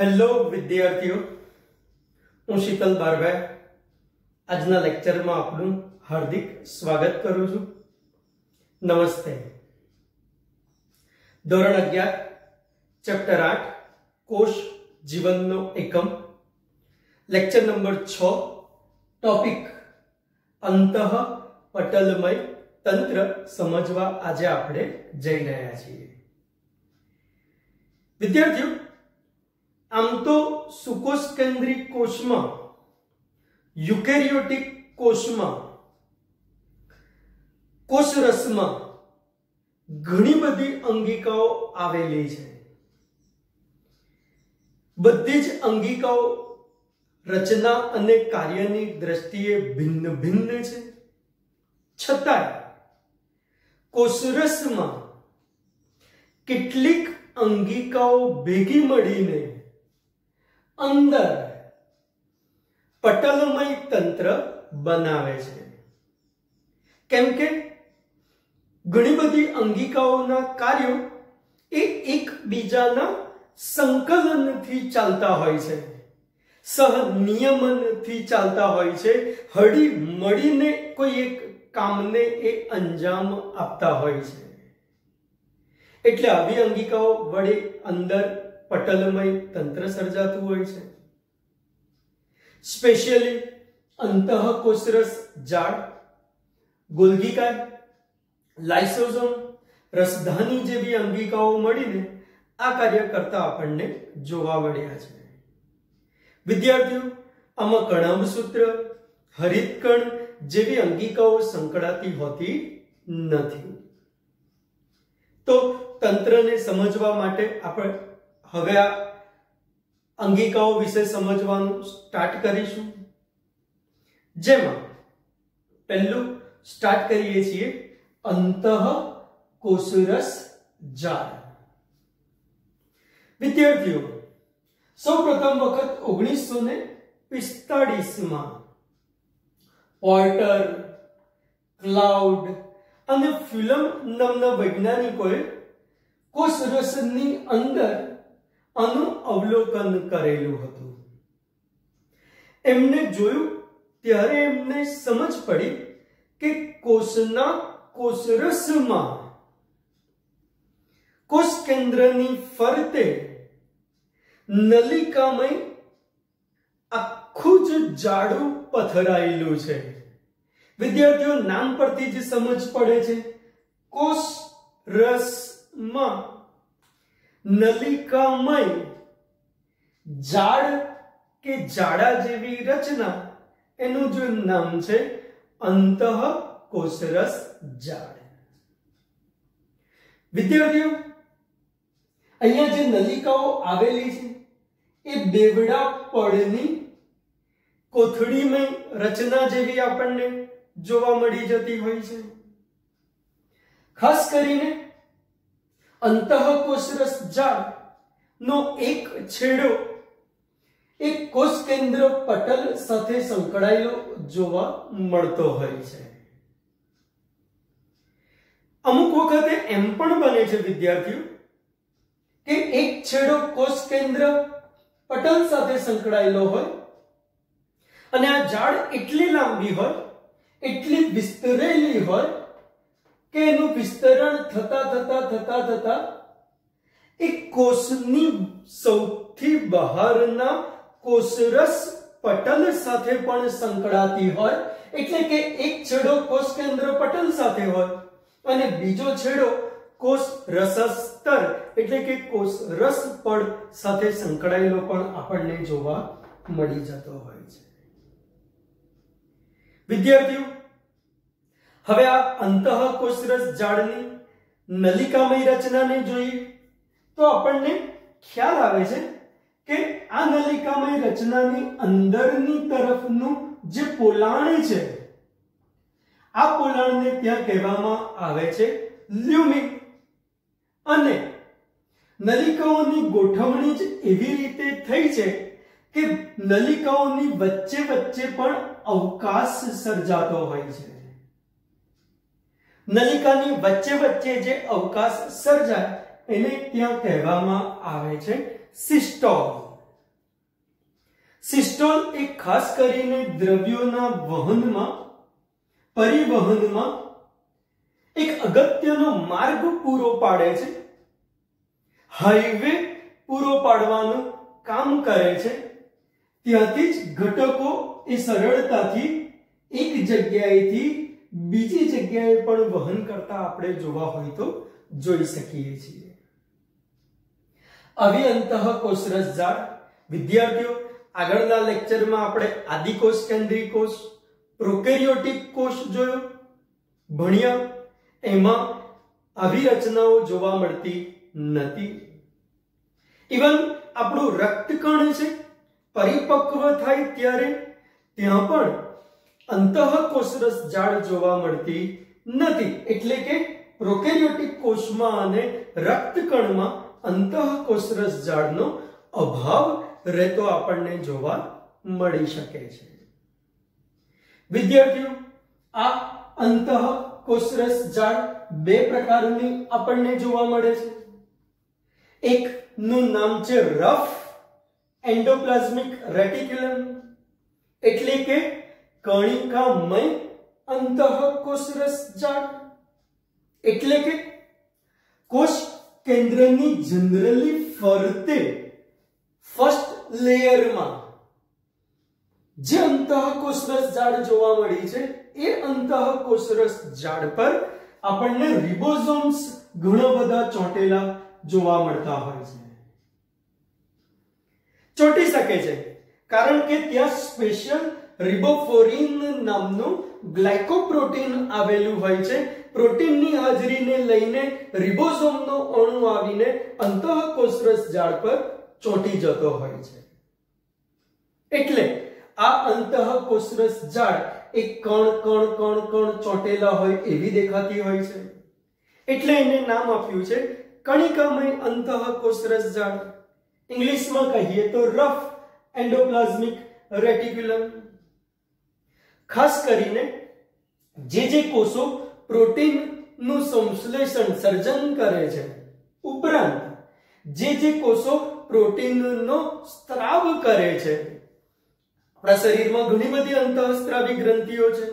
Hello વિદ્યાર્થીઓ. હું શીતલ બારવે. આજના લેક્ચરમાં આપનું હાર્દિક સ્વાગત કરું છું. નમસ્તે. ધોરણ અગિયાર, ચેપ્ટર આઠ, કોષ જીવનનો એકમ. લેક્ચર નંબર છ, ટોપિક, અંતઃ પટલમય તંત્ર સમજવા આજે આપણે જઈ રહ્યા છીએ. વિદ્યાર્થીઓ આમ તો સુકોષ કેન્દ્રિક કોષમાં, યુકેરિયોટિક કોષમાં, કોષરસમાં ઘણી બધી અંગિકાઓ આવેલી છે. બધી જ અંગિકાઓ રચના અને કાર્યની દ્રષ્ટિએ ભિન્ન ભિન્ન છે. છતાંય કોષરસમાં કેટલીક અંગિકાઓ ભેગી મળીને અંદર. પટલમય તંત્ર બનાવે છે. કેમ કે ઘણી બધી અંગિકાઓના કાર્યો એ એકબીજાના સંકલનથી ચાલતા હોય છે. સહનિયમનથી ચાલતા હોય છે. હળી મળીને કોઈ એક કામને એ અંજામ આપતા હોય છે. એટલે આવી અંગિકાઓ વડે અંદર પટલમય તંત્ર સર્જાતું હોય છે. સ્પેશિયલી અંતઃકોશરસ જાળ ગોલગીકાય લાઇસોઝોમ રસધાની જેવી અંગિકાઓ મળીને આ કાર્ય કરતા આપણને જોવા મળ્યા છે. વિદ્યાર્થીઓ, આમાં કણાભસૂત્ર હરિતકણ જેવી અંગિકાઓ સંકળાતી હોતી નથી. તો તંત્રને સમજવા માટે આપણે હવે આ અંગિકાઓ વિશે સમજવાનું સ્ટાર્ટ કરીશું. જેમાં પહેલું સ્ટાર્ટ કરીએ છીએ અંતઃ કોષરસ જાળ. વિદ્યાર્થીઓ સૌ પ્રથમ વખત ઓગણીસો ને પિસ્તાળીસમાં પોર્ટર, ક્લાઉડ અને ફિલ્મ નામના વૈજ્ઞાનિકોએ કોષરસની અંદર આનું અવલોકન કરેલું હતું. એમને જોયું ત્યારે એમને સમજ પડી કે કોષના કોષરસમાં કોષ કેન્દ્રની ફરતે નલિકામય આખું જ જાડું પથરાયેલું છે. વિદ્યાર્થીઓ, નામ પરથી જ સમજ પડે છે. કોષ રસમાં નલિકામય જાડ કે જાડા જેવી રચના, એનું જે નામ છે અંતઃ કોષરસ જાડ વિદ્યાર્થીઓ, અહીંયા જે નલિકાઓ આવેલી છે, એ બેવડા પડની કોથળીમય રચના જેવી આપણને જોવા મળી જતી હોય છે. ખાસ કરીને અંતઃકોષરસ જાળ નો એક છેડો એક કોષ કેન્દ્ર પટલ સાથે સંકળાયેલો જોવા મળતો હોય છે. અમુક વખતે એમ પણ બને છે વિદ્યાર્થીઓ કે એક છેડો કોષ કેન્દ્ર પટલ સાથે સંકળાયેલો હોય અને આ ઝાડ એટલી લાંબી હોય, એટલી વિસ્તરેલી હોય કે એનું વિસ્તરણ થતા થતા થતા થતા એ કોષની સૌથી બહારના કોષરસ પટલ સાથે પણ સંકળાતી હોય, એટલે કે એક છેડો કોષ કેન્દ્ર પટલ સાથે હોય અને બીજો છેડો કોષ રસસ્તર એટલે કે કોષ રસ પડ સાથે સંકળાયેલો પણ આપણને જોવા મળી જતો હોય છે. વિદ્યાર્થીઓ હવે આ અંતઃકોષરસ જાળની નલિકામય રચનાને જોઈએ તો આપણને ખ્યાલ આવે છે કે આ નલિકામય રચનાની અંદરની તરફનું જે પોલાણ છે, આ પોલાણને ત્યાં કહેવામાં આવે છે લ્યુમિન. અને નલિકાઓની ગોઠવણી જ એવી રીતે થઈ છે કે નલિકાઓની વચ્ચે વચ્ચે પણ અવકાશ સર્જાતો હોય છે. નલિકાની વચ્ચે વચ્ચે જે અવકાશ સર્જાય, એને ત્યાં કહેવામાં આવે છે સિસ્ટોલ. સિસ્ટોલ એ ખાસ કરીને દ્રવ્યોના વહનમાં, પરિવહનમાં એક અગત્યનો માર્ગ પૂરો પાડે છે. હાઈવે પૂરો પાડવાનું કામ કરે છે. ત્યાંથી જ ઘટકો એ સરળતાથી એક જગ્યાએથી બીજી જગ્યાએ પણ વહન કરતા આપણે જોવા હોય તો જોઈ શકીએ છીએ. આવી અંતઃકોષરસ જાળ. વિદ્યાર્થીઓ, આગળના લેક્ચરમાં આપણે આદિકોષ કેન્દ્રી કોષ પ્રોકેરિયોટિક કોષ જોયો. ભણ્યા. એમાં આવી રચનાઓ જોવા મળતી નથી. ઇવન આપણું રક્તકણ છે, પરિપક્વ થાય ત્યારે, ત્યાં પણ અંતઃકોષરસ જાળ જોવા મળતી નથી. એટલે કે પ્રોકેરિયોટિક કોષમાં અને રક્તકણમાં અંતઃકોષરસ જાળનો અભાવ રહેતો આપણને જોવા મળી શકે છે. વિદ્યાર્થીઓ, આ અંતઃ કોષરસ જાળ બે પ્રકારની આપણને જોવા મળે છે. એક નું નામ છે રફ એન્ડોપ્લાઝમિક રેટિક્યુલમ. એટલે કે કણિકામય અંતઃકોષરસ જાળ. એટલે કે કોષ કેન્દ્રની જનરલી ફરતે ફર્સ્ટ લેયરમાં જે અંતઃકોષરસ જાળ જોવા મળી છે, એ અંતઃકોષરસ જાળ પર આપણને રિબોઝોમ્સ ઘણા બધા ચોંટેલા જોવા મળતા હોય છે. ચોંટી શકે છે, કારણ કે ત્યાં સ્પેશિયલ રિબોફોરિન નામનું ગ્લાયકોપ્રોટીન આવેલું હોય છે. પ્રોટીનની હાજરીને લઈને રિબોસોમનો અણુ આવીને અંતઃકોષરસ જાળ પર ચોંટી જતો હોય છે. એટલે આ અંતઃકોષરસ જાળ એ કણ કણ કણ કણ ચોંટેલા હોય એવી દેખાતી હોય છે. એટલે એને નામ આપ્યું છે કણિકામય અંતઃકોષરસ જાળ. ઇંગ્લિશમાં કહીએ તો રફ એન્ડોપ્લાઝમિક રેટિક્યુલમ. ખાસ કરીને જે જે કોષો પ્રોટીનનું સંશ્લેષણ, સર્જન કરે છે, ઉપરાંત જે જે કોષો પ્રોટીનનો સ્ત્રાવ કરે છે. આપણા શરીરમાં ઘણી બધી અંતઃસ્ત્રાવી ગ્રંથિઓ છે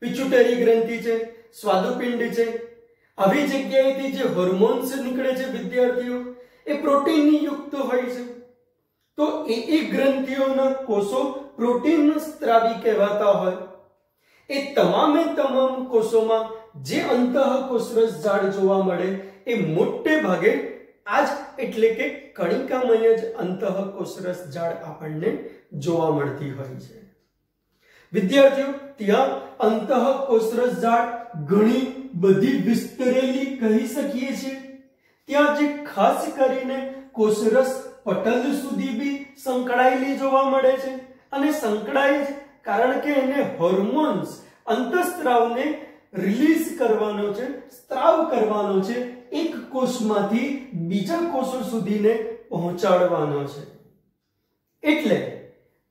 પિચ્યુટરી ગ્રંથિ છે, સ્વાદુપિંડ છે. આવી જગ્યાએથી જે હોર્મોન્સ નીકળે છે વિદ્યાર્થીઓ, એ પ્રોટીનની યુક્ત હોય છે. તો એ એ ગ્રંથિઓના કોષો પ્રોટીન સ્ત્રાવી કહેવાતા હોય. એ તમામે તમામ કોષોમાં જે અંતઃકોષરસ ઝાડ જોવા મળે, એ મોટે ભાગે આજ એટલે કે કણિકામય જ અંતઃકોષરસ ઝાડ આપણને જોવા મળતી હોય છે. વિદ્યાર્થીઓ, ત્યાં અંતઃકોષરસ ઝાડ ઘણી બધી વિસ્તરેલી કહી શકીએ છીએ. ત્યાં જે ખાસ કરીને કોષરસ પટલ સુધી બી સંકળાયેલી જોવા મળે છે. અને સંકળાય કારણ કે એને હોર્મોન્સ અંતસ્ત્રાવને રિલીઝ કરવાનો છે, સ્ત્રાવ કરવાનો છે, એક કોષમાંથી બીજા કોષો સુધીને પહોંચાડવાનો છે. એટલે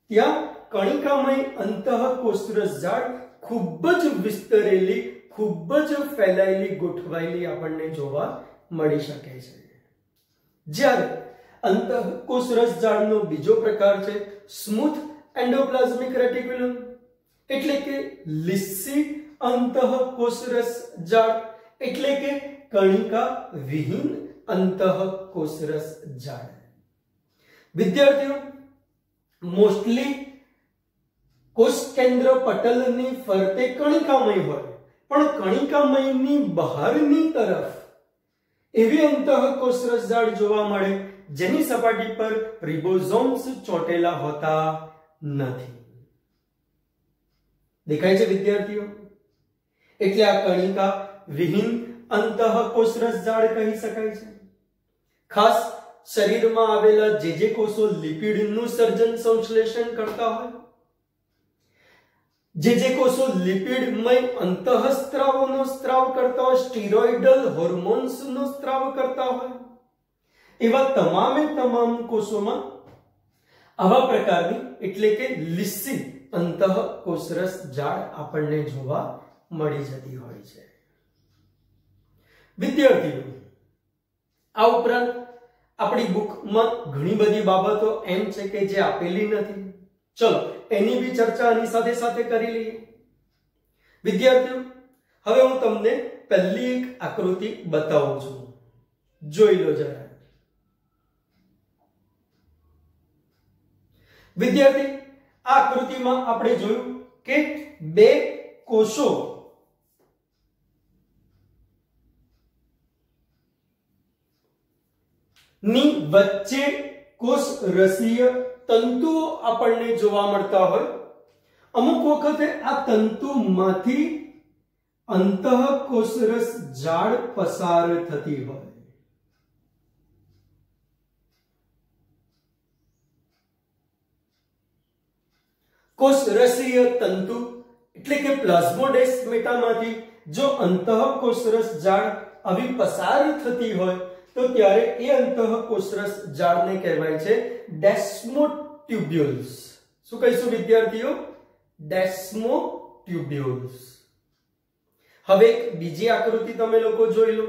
ત્યાં કણિકામય અંતઃકોષરસ ઝાડ ખૂબ જ વિસ્તરેલી, ખૂબ જ ફેલાયેલી, ગોઠવાયેલી આપણને જોવા મળી શકે છે. જ્યારે અંતઃકોષરસ ઝાડનો બીજો પ્રકાર છે, સ્મૂથ એન્ડોપ્લાઝમિક રેટિક્યુલમ, એટલે કે લિસ્સી અંતઃકોષરસ ઝાડ એટલે કે કણિકા વિહીન અંતઃકોષરસ ઝાડ વિદ્યાર્થીઓ, મોસ્ટલી કોષ કેન્દ્ર પટલની ફરતે કણિકામય હોય, પણ કણિકામયની બહારની તરફ એવી અંતઃકોષરસ જાળ જોવા મળે જેની સપાટી પર રિબોઝોમ્સ ચોટેલા હોતા નથી. દેખાય છે વિદ્યાર્થીઓ? એટલે આ કણિકા વિહીન અંતઃકોષરસ ઝાડ કહી શકાય છે. ખાસ શરીરમાં આવેલા જે જે કોષો લિપિડનું સર્જન સંશ્લેષણ કરતા હોય. જે જે કોષો લિપિડમય અંતઃસ્ત્રાવોનો સ્ત્રાવ કરતા હોય, સ્ટીરોઇડલ હોર્મોન્સનો સ્ત્રાવ કરતા હોય. એવા તમામે તમામ કોષોમાં આવા પ્રકારની એટલે કે લિસ્સી અંતઃકોષરસ જાળ આપણને જોવા મળી જતી હોય છે. વિદ્યાર્થીઓ, આ ઉપરાંત આપણી બુકમાં ઘણી બધી બાબતો એમ છે કે જે આપેલી નથી. ચલો, એની બી ચર્ચા આની સાથે સાથે કરી લઈએ. વિદ્યાર્થીઓ, હવે હું તમને પહેલી એક આકૃતિ બતાવું છું. જોઈ લો જરા. વિદ્યાર્થી, આ આકૃતિમાં આપણે જોયું કે બે કોષો ની વચ્ચે કોષ રસીય તંતુઓ આપણને જોવા મળતા હોય. અમુક વખતે આ તંતુમાંથી અંતઃકોષરસ જાળ પસાર થતી હોય. કોષરસીય તંતુ એટલે કે પ્લાઝ્મોડેસ્મેટામાંથી જો અંતઃકોષરસ જાળ આવી પસાર થતી હોય, તો ત્યારે એ અંતઃકોષરસ જાળને કહેવાય છે ડેસ્મોટ્યુબ્યુલ્સ. શું કહીશું વિદ્યાર્થીઓ? ડેસ્મોટ્યુબ્યુલ્સ. હવે બીજી આકૃતિ તમે લોકો જોઈ લો.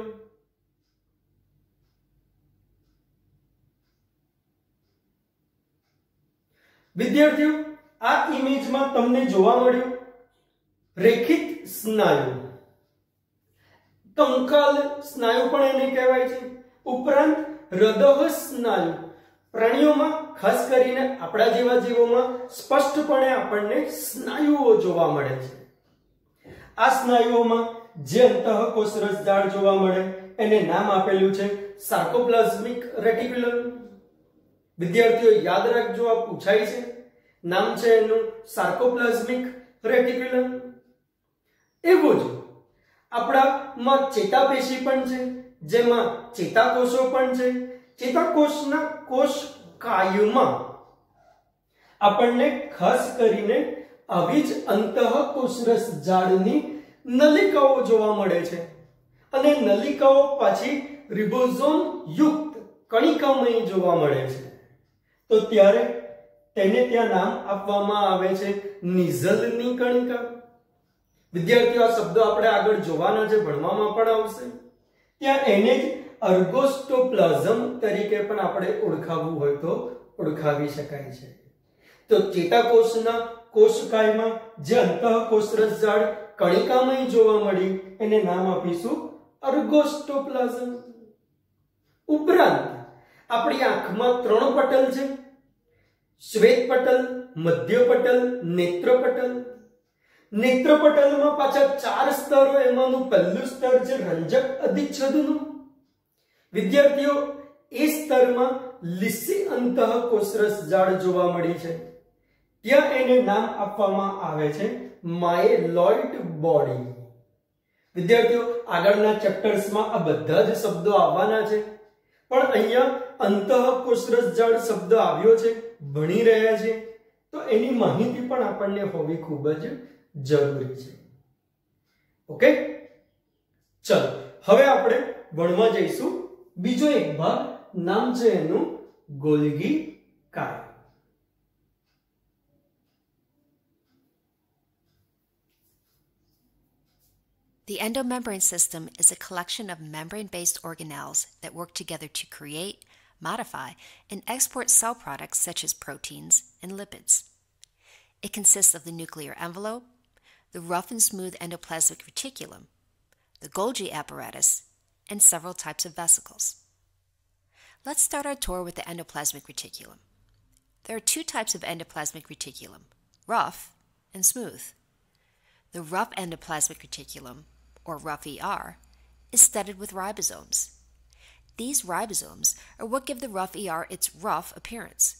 વિદ્યાર્થીઓ તમને જોવા મળ્યું? રેખિત સ્નાયુ. કંકાલ સ્નાયુ પણ એને કહેવાય છે. ઉપરાંત હૃદય સ્નાયુ. પ્રાણીઓમાં, ખાસ કરીને આપણા જેવા જીવોમાં, સ્પષ્ટપણે આપણને સ્નાયુઓ જોવા મળે છે. આ સ્નાયુઓમાં જે અંતઃકોષરસ જાળ જોવા મળે, એને નામ આપેલું છે સાર્કોપ્લાઝમિક રેટિક્યુલમ વિદ્યાર્થીઓ, યાદ રાખજો, આ પૂછાય છે. નામ છે એનું સાર્કોપ્લાઝમિક રેટિક્યુલમ એવું જ આપણામાં ચેતાપેશી પણ છે, જેમાં ચેતાકોષો પણ છે. ચેતાકોષના કોષ કાયુમાં આપણને ખાસ કરીને આવી જ અંતઃકોષરસ ઝાડની નલિકાઓ જોવા મળે છે. અને નલિકાઓ પાછી રિબોઝોમ યુક્ત કણિકામય જોવા મળે છે. તો ત્યારે તેને ત્યાં નામ આપવામાં આવે છે નિઝલની કણિકા. વિદ્યાર્થીઓ, આ શબ્દો આપણે આગળ જોવાના છે, ભણવામાં પણ આવશે. ત્યાં એને જ અર્ગોસ્ટોપ્લાઝમ તરીકે પણ આપણે ઓળખાવવું હોય તો ઓળખાવી શકાય છે. તો ચેતાકોષના કોષકાયમાં જે અંતઃકોષરસ ઝાડ કણિકામય જોવા મળી, એને નામ આપીશું અર્ગોસ્ટોપ્લાઝમ. ઉપરાંત આપણી આંખમાં ત્રણ પટલ છે. શ્વેત પટલ, મધ્ય પટલ પાછા ચાર સ્તરો, એમાંનું પહેલું સ્તર છે રંજક અધિચ્છદનું. વિદ્યાર્થીઓ, એ સ્તરમાં લીસી અંતઃકોષરસ જાળ જોવા મળી છે. ત્યાં એને નામ આપવામાં આવે છે માયેલોઇડ બોડી. વિદ્યાર્થીઓ, આગળના ચેપ્ટર્સમાં આ બધા જ શબ્દો આવવાના છે. પણ અહીંયા અંતઃકોષરસ જાળ શબ્દ આવ્યો છે. ભણી રહ્યા છે તો એની માહિતી પણ આપણને હોવી ખૂબ જ જરૂરી છે ઓકે ચલો હવે આપણે ભણવા જઈશું બીજો એક ભાગ નામ છે એનું ગોલગી કાય The endomembrane system is a collection of membrane based organelles that work together to create, modify, and export cell products such as proteins and lipids. It consists of the nuclear envelope, the rough and smooth endoplasmic reticulum, the Golgi apparatus, and several types of vesicles. Let's start our tour with the endoplasmic reticulum. There are two types of endoplasmic reticulum rough and smooth. The rough endoplasmic reticulum, or rough ER, is studded with ribosomes. These ribosomes are what give the rough ER its rough appearance.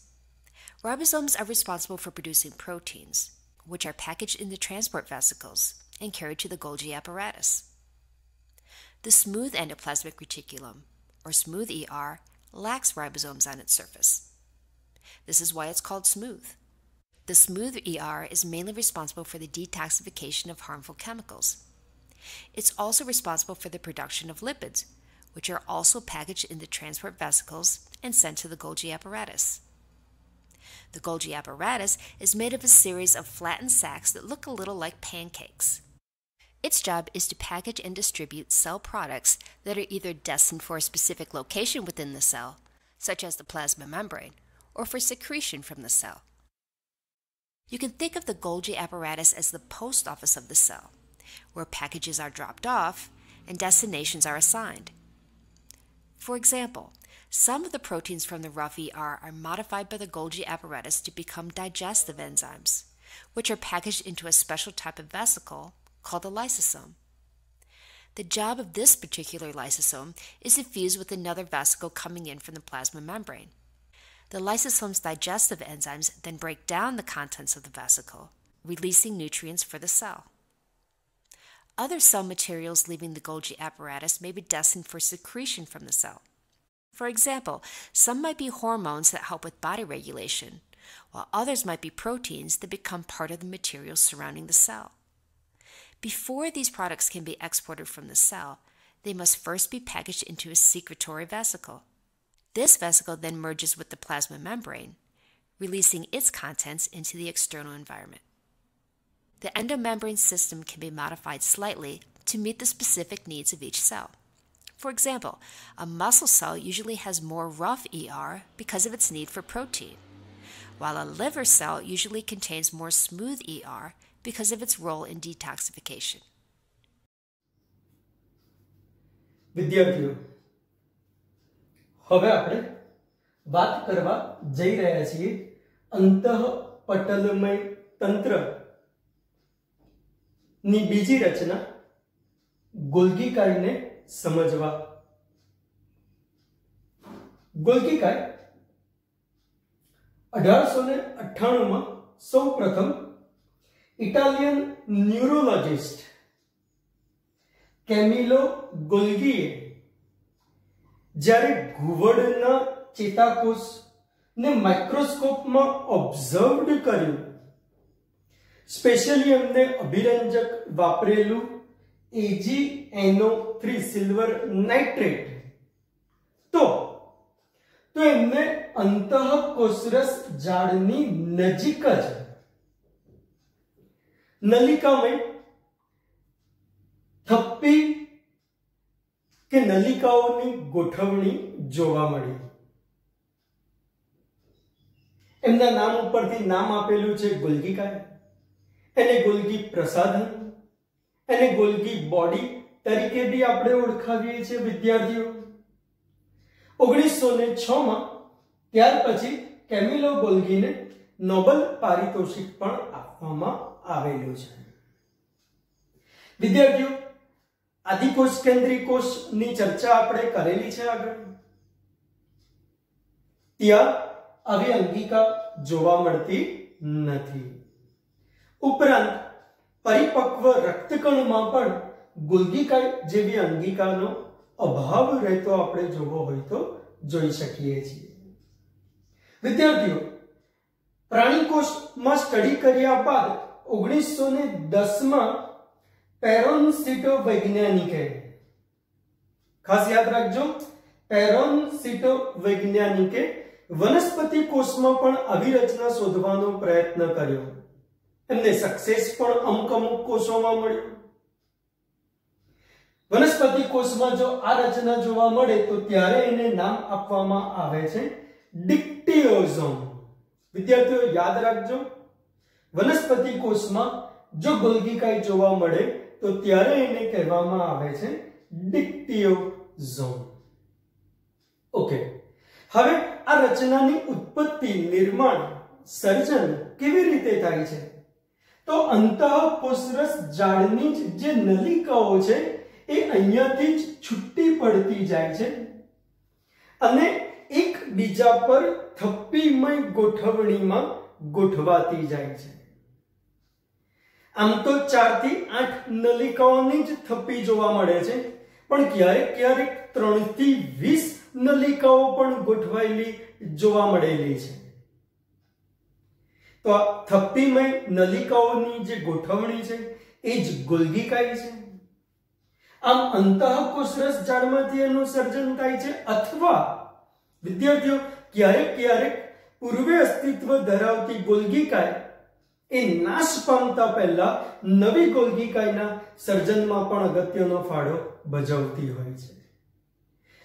Ribosomes are responsible for producing proteins, which are packaged into transport vesicles and carried to the Golgi apparatus. The smooth endoplasmic reticulum, or smooth ER, lacks ribosomes on its surface. This is why it's called smooth. The smooth ER is mainly responsible for the detoxification of harmful chemicals. It's also responsible for the production of lipids, which are also packaged into transport vesicles and sent to the Golgi apparatus. The Golgi apparatus is made of a series of flattened sacs that look a little like pancakes. Its job is to package and distribute cell products that are either destined for a specific location within the cell, such as the plasma membrane, or for secretion from the cell. You can think of the Golgi apparatus as the post office of the cell, where packages are dropped off and destinations are assigned. For example, some of the proteins from the rough ER are modified by the Golgi apparatus to become digestive enzymes, which are packaged into a special type of vesicle called a lysosome. The job of this particular lysosome is to fuse with another vesicle coming in from the plasma membrane. The lysosome's digestive enzymes then break down the contents of the vesicle, releasing nutrients for the cell. Other cell materials leaving the Golgi apparatus may be destined for secretion from the cell. For example, some might be hormones that help with body regulation, while others might be proteins that become part of the materials surrounding the cell. Before these products can be exported from the cell, they must first be packaged into a secretory vesicle. This vesicle then merges with the plasma membrane, releasing its contents into the external environment. The endomembrane system can be modified slightly to meet the specific needs of each cell. For example, a muscle cell usually has more rough ER because of its need for protein, while a liver cell usually contains more smooth ER because of its role in detoxification. વિદ્યાર્થીઓ હવે આપણે વાત કરવા જઈ રહ્યા છીએ અંતઃપટલમય તંત્ર ની બીજી રચના ગોલગીકાયને સમજવા. ગોલગીકાય અઢારસો ને અઠ્ઠાણુંમાં સૌ પ્રથમ ઇટાલિયન ન્યુરોલોજિસ્ટ કેમિલો ગોલ્ગીએ જ્યારે ઘુવડના ચેતાકોષ ને માઇક્રોસ્કોપમાં ઓબ્ઝર્વડ કર્યું સ્પેશિયલી એમને અભિરંજક વાપરેલું એજી એનો થ્રી સિલ્વર નાઇટ્રેટ તો તો એમને અંતઃકોષરસ ઝાડની નજીક જ નલિકામાં થપ્પી કે નલિકાઓની ગોઠવણી જોવા મળી. એમના નામ ઉપરથી નામ આપેલું છે ગોલ્ગીકાય એને ગોલગી પ્રસાધન એને ગોલગી બોડી તરીકે બી આપણે ઓળખાવીએ છીએ વિદ્યાર્થીઓ. ઓગણીસો ને છ માં ત્યાર પછી કેમિલો ગોલગીને નોબલ પારિતોષિક પણ આપવામાં આવેલું છે. વિદ્યાર્થીઓ આદિકોષ કેન્દ્રી કોષની ચર્ચા આપણે કરેલી છે આગળ. ત્યાં આવી અંગિકા જોવા મળતી નથી. ઉપરાંત પરિપક્વ રક્તકણમાં પણ ગુલગીકાય જેવી અંગિકાનો અભાવ રહેતો આપણે જોવો હોય તો જોઈ શકીએ છીએ. વિદ્યાર્થીઓ પ્રાણીકોષમાં સ્ટડી કર્યા બાદ ઓગણીસો ને દસમાં પેરોનસિટો વૈજ્ઞાનિકે ખાસ યાદ રાખજો પેરોનસિટો વૈજ્ઞાનિકે વનસ્પતિ કોષમાં પણ આવી રચના શોધવાનો પ્રયત્ન કર્યો. એમને સક્સેસ પણ અમુક અમુક કોષોમાં મળ્યું. વનસ્પતિ કોષમાં જો આ રચના જોવા મળે તો ત્યારે એને નામ આપવામાં આવે છે ડિક્ટિયોઝોમ વિદ્યાર્થીઓ, યાદ રાખજો. વનસ્પતિ કોષમાં જો ગોલ્ગીકાય જોવા મળે તો ત્યારે એને કહેવામાં આવે છે ડિક્ટિયોઝોમ ઓકે. હવે આ રચનાની ઉત્પત્તિ, નિર્માણ, સર્જન કેવી રીતે થાય છે? તો અંતઃકોષરસ જાળની જે નલિકાઓ છે, એ અહીંયાથી જ છૂટી પડતી જાય છે. અને એક બીજા પર થપ્પીમય ગોઠવણીમાં ગોઠવાતી જાય છે. આમ તો ચારથી આઠ નલિકાઓની જ થપ્પી જોવા મળે છે, પણ ક્યારેક ક્યારેક ત્રણથી વીસ નલિકાઓ પણ ગોઠવાયેલી જોવા મળેલી છે. તો આ થપ્પીમય નલિકાઓની જે ગોઠવણી છે, એ જ ગોલ્ગીકાય છે. આમ અંતઃકોષરસ ઝાડમાંથી એનું સર્જન થાય છે, અથવા વિદ્યાર્થીઓ, ક્યારેક ક્યારેક પૂર્વે અસ્તિત્વ ધરાવતી ગોલ્ગીકાય એ નાશ પામતા પહેલા નવી ગોલ્ગીકાયના સર્જનમાં પણ અગત્યનો ફાળો ભજવતી હોય છે.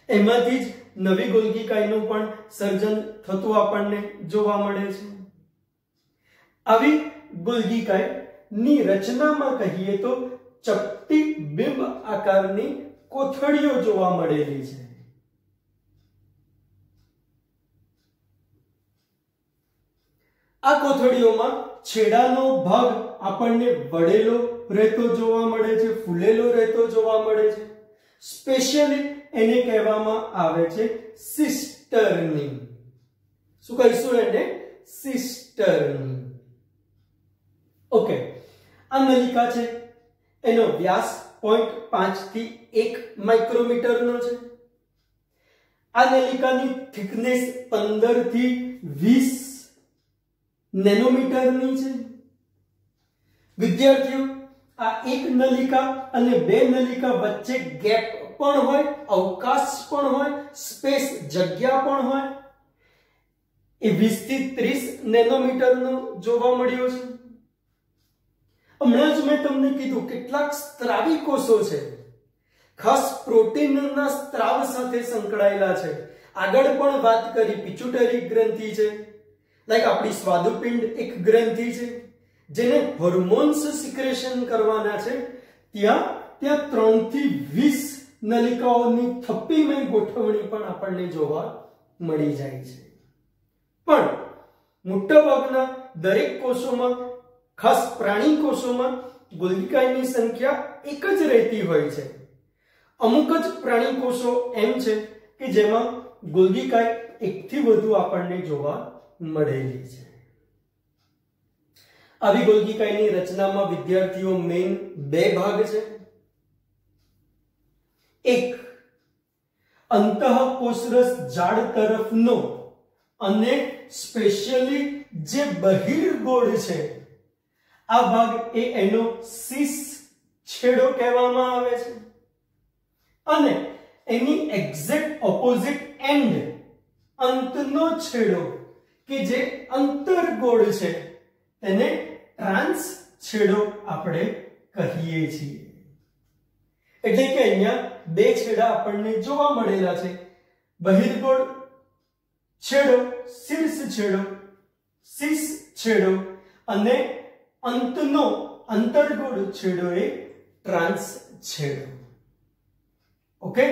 એમાંથી જ નવી ગોલ્ગીકાયનું પણ સર્જન થતું આપણને જોવા મળે છે. આવી ગુલગીકાયની રચનામાં કહીએ તો ચપટી બિંબ આકારની કોથળીઓ જોવા મળેલી છે આ કોથળીઓમાં છેડાનો ભાગ આપણને વળેલો રહેતો જોવા મળે છે ફૂલેલો રહેતો જોવા મળે છે સ્પેશિયલી એને કહેવામાં આવે છે સિસ્ટરની. શું કહીશું એને? સિસ્ટરની. ઓકે આ નલિકા છે. એનો વ્યાસ પોઈન્ટ પાંચથી એક માઇક્રોમીટરનો છે. આ નલિકાની થિકનેસ પંદરથી વીસ નેનોમીટરની છે. વિદ્યાર્થીઓ, આ એક નલિકા અને બે નલિકા વચ્ચે ગેપ પણ હોય, અવકાશ પણ હોય સ્પેસ જગ્યા પણ હોય. એ 20 થી 30 નેનોમીટરનો જોવા મળ્યો છે. હમણાં જ મેં તમને કીધું, કેટલાક સ્ત્રાવી કોષો છે. ખાસ પ્રોટીનના સ્ત્રાવ સાથે સંકળાયેલા છે. આગળ પણ વાત કરી, પિચ્યુટરી ગ્રંથિ છે. લાઈક આપણી સ્વાદુપિંડ એક ગ્રંથિ છે, જેને હોર્મોન્સ સિક્રેશન કરવાના છે. ત્યાં ત્યાં ત્રણથી વીસ નલિકાઓની થપ્પીમય ગોઠવણી પણ આપણને જોવા મળી જાય છે. પણ, મોટાભાગના દરેક કોષોમાં ખાસ પ્રાણી કોષોમાં ગોલ્ગીકાયની સંખ્યા એક જ રહેતી હોય છે. અમુક જ પ્રાણી કોષો એમ છે કે જેમાં ગોલ્ગીકાય એકથી વધુ આપણને જોવા મળેલી છે. આવી ગોલ્ગીકાયની રચનામાં વિદ્યાર્થીઓ મેઇન બે ભાગ છે. એક, અંતઃકોષરસ ઝાડ તરફનો અને સ્પેશિયલી જે બહિર્ગોળ છે આ ભાગ એ એનો સીસ છેડો કહેવામાં આવે છે. અને એની એક્ઝેક્ટ ઓપોઝિટ એન્ડ અંતનો છેડો કે જે અંતરગોળ છે, તેને ટ્રાન્સ છેડો આપણે કહીએ છીએ. એટલે કે અહીંયા બે છેડા આપણને જોવા મળેલા છે. બહિર્ગોળ છેડો, શીર્ષ છેડો શીર્ષ છેડો અને અંતનો અંતર્ગોળ છેડો એ ટ્રાન્સ છેડો. ઓકે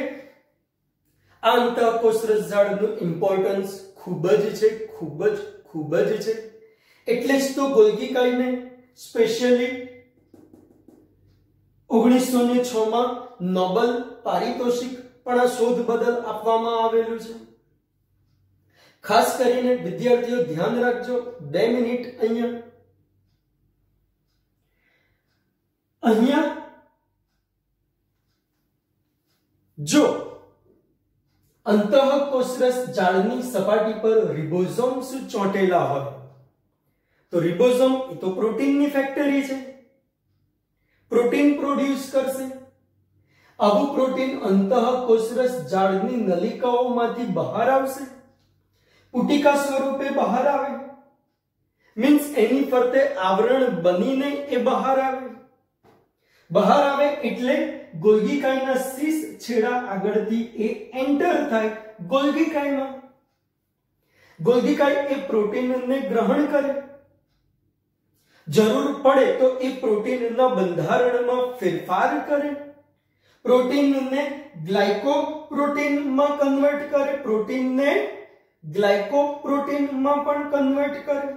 આ અંતઃકોષરસ ઝાડનું ઇમ્પોર્ટન્સ ખૂબ જ છે, ખૂબ જ ખૂબ જ છે. એટલે જ તો ગોલ્ગીકાઈને સ્પેશિયલી ઓગણીસો ને છ માં નોબલ પારિતોષિક પણ આ શોધ બદલ આપવામાં આવેલું છે. ખાસ કરીને વિદ્યાર્થીઓ ધ્યાન રાખજો, બે મિનિટ અહીંયા અહીંયા. જો અંતઃકોષરસ ઝાડની સપાટી પર રિબોઝોમ્સ ચોંટેલા હોય? તો રિબોઝોમ એ તો પ્રોટીનની ફેક્ટરી છે. પ્રોટીન પ્રોડ્યુસ કરશે. આવું પ્રોટીન અંતઃકોષરસ ઝાડની નલિકાઓમાંથી બહાર આવશે. પુટિકા સ્વરૂપે બહાર આવે. મીન્સ એની ફરતે આવરણ બનીને એ બહાર આવે. બહાર આવે એટલે ગોલ્ગીકાયના શીશ છેડા આગળથી એ એન્ટર થાય ગોલ્ગીકાયમાં ગોલ્ગીકાય એ પ્રોટીનને ગ્રહણ કરે. જરૂર પડે તો એ પ્રોટીનના બંધારણમાં ફેરફાર કરે. પ્રોટીનને ગ્લાયકોપ્રોટીનમાં કન્વર્ટ કરે. પ્રોટીનને ગ્લાયકોપ્રોટીનમાં પણ કન્વર્ટ કરે.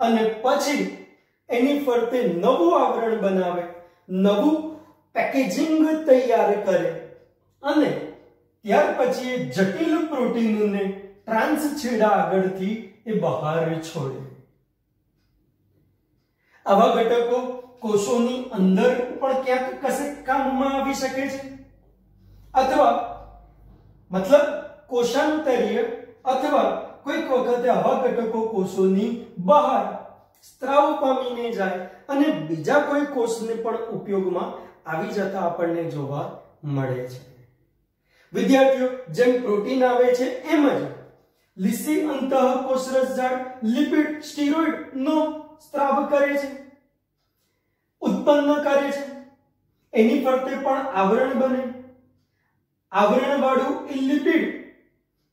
અને પછી એની ફરતે નવું આવરણ બનાવે. નવું પેકેજિંગ તૈયાર કરે. અને ત્યાર પછી એ જટિલ પ્રોટીનને ટ્રાન્સ છેડા આગળથી એ બહાર છોડે. આવા ઘટકો કોષોની અંદર પણ ક્યાંક કશે કામમાં આવી શકે છે. અથવા મતલબ કોષાંતરીય અથવા કોઈક વખતે આવા ઘટકો કોષોની બહાર સ્ત્રાવ પામીને જાય અને બીજા કોઈ કોષને પણ ઉપયોગમાં આવી જતા આપણને જોવા મળે છે. વિદ્યાર્થીઓ, જેમ પ્રોટીન આવે છે, એમ જ લીસી અંતઃકોષરસ ઝાડ લિપિડ સ્ટીરોઇડ નો સ્ત્રાવ કરે છે. ઉત્પન્ન કરે છે. એની ફરતે પણ આવરણ બને. આવરણ વાળું લિપિડ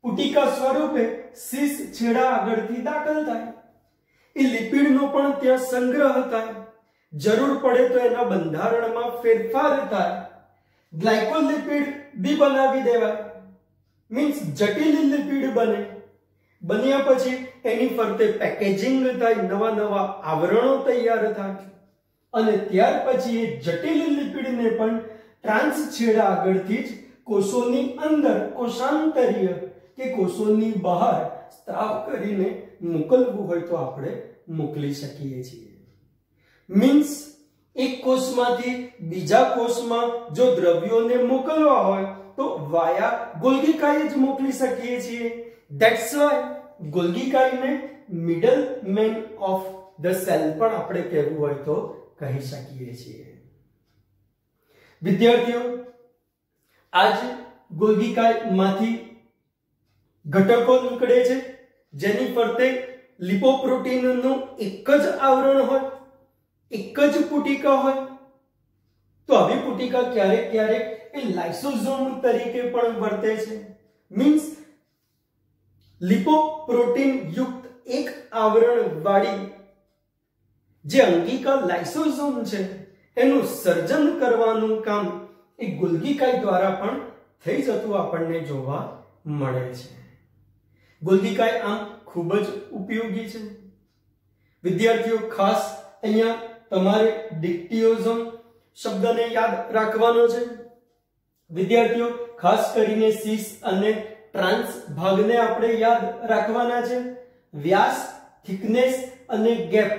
પુટિકા સ્વરૂપે શીશ છેડા આગળથી દાખલ થાય. એ લિપિડનો પણ ત્યાં સંગ્રહ થાય જરૂર પડે તો એના બંધારણમાં ફેરફાર થાય. ગ્લાયકોલિપિડ બી બનાવી દેવાય. મીન્સ જટિલ લિપિડ બને. બન્યા પછી એની ફરતે પેકેજિંગ થાય, નવા નવા આવરણો તૈયાર થાય. અને ત્યાર પછી એ જટિલ લિપિડને પણ ટ્રાન્સ છેડા આગળથી જ કોષોની અંદર કોષાંતરીય કે કોષોની બહાર સ્ત્રાવ કરીને મોકલવું હોય તો આપણે મોકલી શકીએ છીએ. મીન્સ એક કોષમાંથી બીજા કોષમાં જો દ્રવ્યોને મોકલવા હોય, તો વાયા ગોલગીકાઈ જ મોકલી શકીએ છીએ. That's why ગોલગીકાઈને middle man of the cell પણ આપણે કહેવું હોય તો કહી શકીએ છીએ. વિદ્યાર્થીઓ, આજ ગોલ્ગીકાઈમાંથી ઘટકો નીકળે છે. જેની ફરતે લિપોપ્રોટીનનું એક જ આવરણ હોય, એક જ પુટિકા હોય. તો આવી પુટિકા ક્યારેક ક્યારેક એ લાઇસોઝોમ તરીકે પણ વર્તે છે. મીન્સ લિપોપ્રોટીન યુક્ત એક આવરણ વાળી જે અંગિકા લાઇસોઝોમ છે, એનું સર્જન કરવાનું કામ એ ગુલગીકાઈ દ્વારા પણ થઈ જતું આપણને જોવા મળે છે. ગુલ્ગીકાઈ આમ ખૂબ જ ઉપયોગી છે. વિદ્યાર્થીઓ, ખાસ અહીંયા તમારે ડિક્ટિયોઝમ શબ્દને યાદ રાખવાનો છે. વિદ્યાર્થીઓ, ખાસ કરીને સીસ અને ટ્રાન્સ ભાગને આપણે યાદ રાખવાના છે. વ્યાસ, થિકનેસ અને ગેપ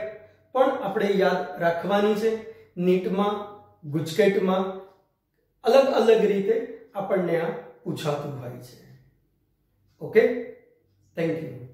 પણ આપણે યાદ રાખવાની છે. નીટમાં, ગુજકેટમાં અલગ અલગ રીતે આપણને આ પૂછાતું હોય છે. ઓકે? Thank you.